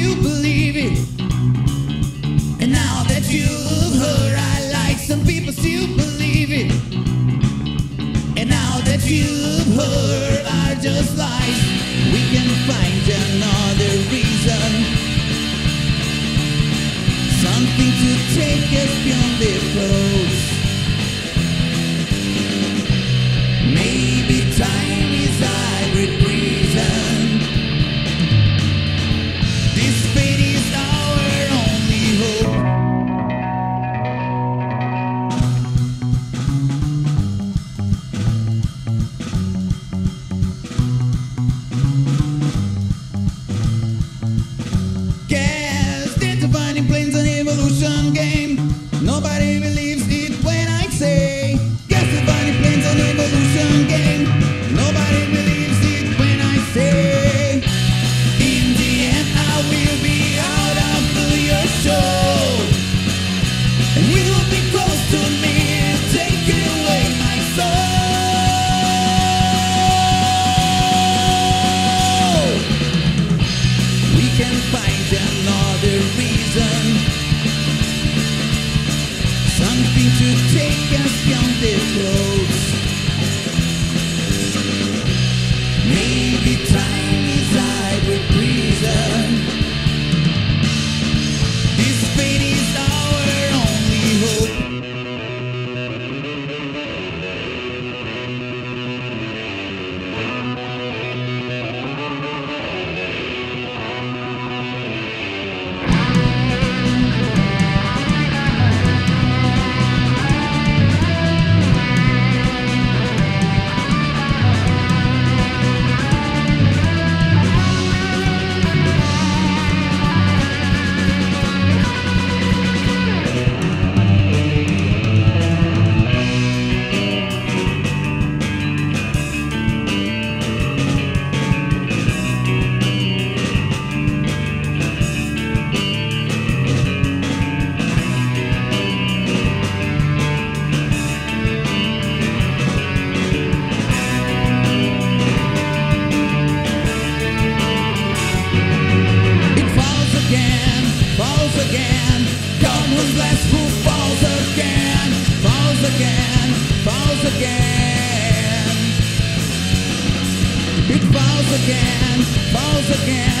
you believe it? And now that you've heard, I like some people still believe it. And now that you've heard, I just like we can find another reason. Something to take us beyond the coast. game. Take us beyond this world. again, falls again. It falls again, falls again.